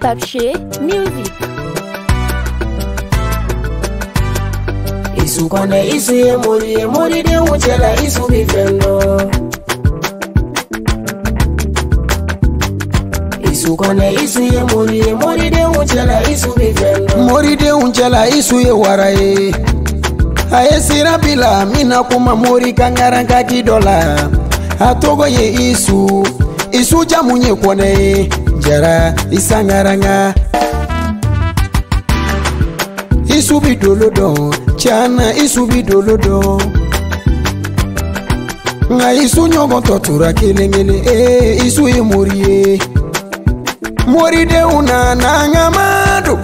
Papier Music Isu kwana isu ye mori ye mori de uchela isu bifendo mori de unjela isu ye waraye aye sira bila mina kuma mori kangaranga dola atogo ye isu isu jamu nye kwane kugara isangaranga isubidolodo cana isubidolodo nga isu nyogo tɔtura kelengele e eh, isu ye mori ye moridenw na nangamado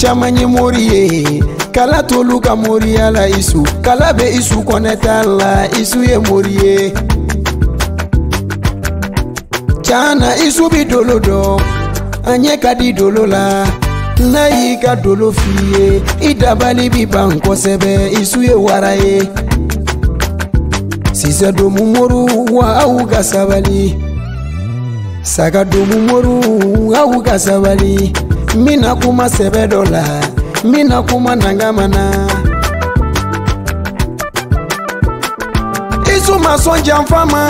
caman ye mori ye kala tolu ka moriya la isu kala be isu kɔnɛta la isu ye mori ye kana isubi dolodo anye ka di dolola nayi ka dolo fiye idabali bi ban kosɛbɛ isu ye wara ye sisɛ domu moru wa awu ka sabali saga domu moru awu ka sabali mina kuma sɛbɛ dɔ la mina kuma nangamana isu ma sɔn janfa ma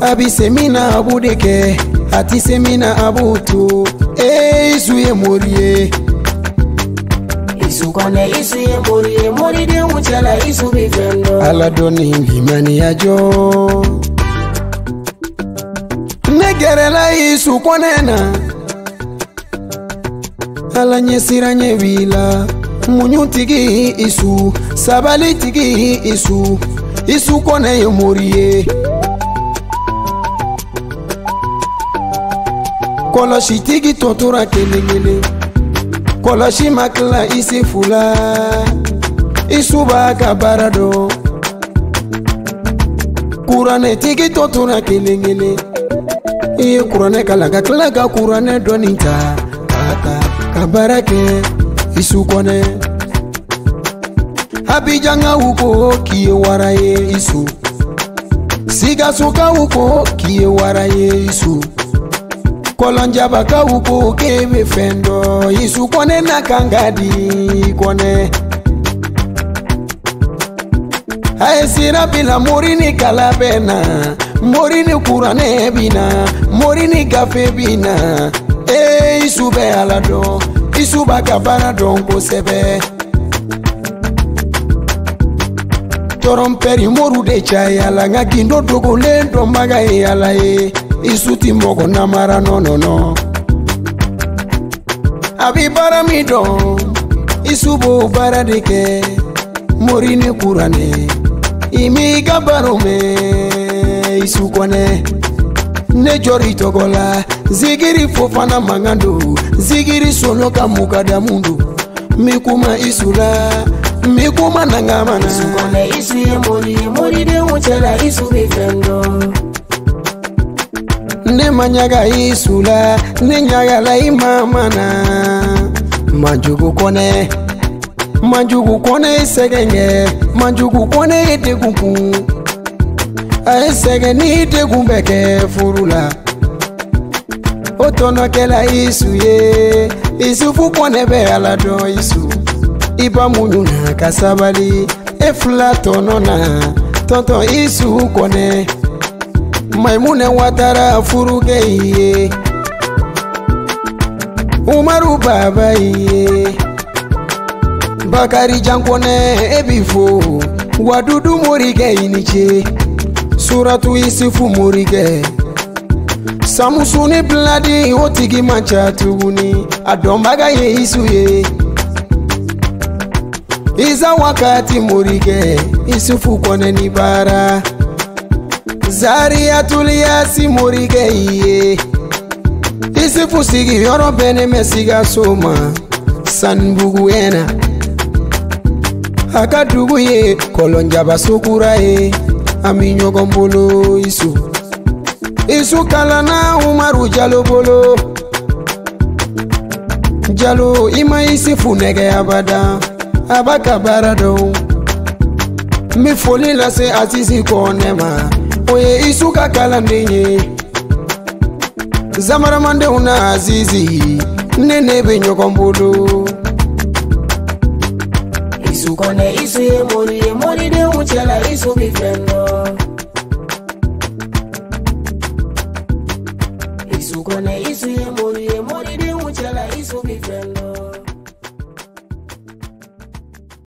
abisemina abudeke atisemina abutu eizuye morie aladoni ngimani yajo negerela isu kwonena alanyesira nyevila munyu tigi isu sabali tigi isu isu kwone yomorie kɔlɔsi tigi tɔ tora kelenkele kɔlɔsi ma kila i se fula i su b'a ka baara dɔn kuranɛ tigi tɔ tora kelenkele i ye kuranɛ kalan ka kila ka kuranɛ dɔɔni ta k'a ta ka baara kɛ i su kɔnɛ abijangawu ko k'i ye wara ye i su sikasokawu ko k'i ye wara ye i su. kolonja baka uko kebe fendo isu kone na kangadi kone Hai sira bila morini kalabena morini kurane bina morini gafe bina e isu be alado isu baka bana don ko sebe Toron peri moru de chaya la ngakindo dogo lendo maga yala e eh. isu timboko namara nonono abibara mido isu bobara deke morine kurane imigabarome isu kone ne jori togola zigiri fofana mangando zigiri sono ka mukada mundu mikuma isula mikuma nangamana isu kone isu ye mori mori de wuchela isu bifendo ne manyaga isula ne nyagala imamana majugu kone majugu kone isegenge majugu kone itegunku aisegeni itegumbeke furula otonokela isu ye isufu kone be alado isu iba munyuna kasabali efula tonona tonton isu kone maimune watara furuge iye umaru baba iye bakari jankone ebifo wadudu morige iniche suratu isifu morige samusuni bladi otigi mancha tuguni adombaga ye isuye iza wakati morige isufu kone ni bara Zaria tulia simurige iye Isifu sigiyɔrɔ bɛɛ ne mɛ sikaso ma Sanbugu yɛna A dugu ye kɔlɔnjaba sokura ye An bi ɲɔgɔn bolo isu Isu kalana Umaru jalobolo Jalo i ma Isifu nɛgɛ abada a b'a ka baara dɔn foli lase Asisi Kɔnɛ ma oye isuka kalandenye zamaramandenw na azizi ne be ɲɔgɔn bolo isu isu ye mori ye moridenw cɛla isu bifendo isu isu ye mori ye isu